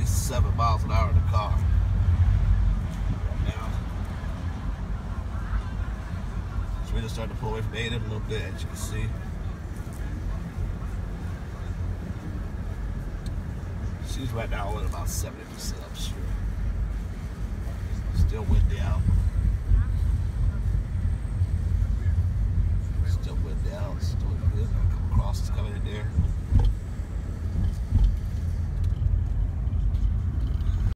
least seven miles an hour in the car. So we're just starting to pull away from Aiden a little bit, as you can see. She's right now at about 70%, up sure. Still windy out. Still windy out. Still good. Cross is coming in there.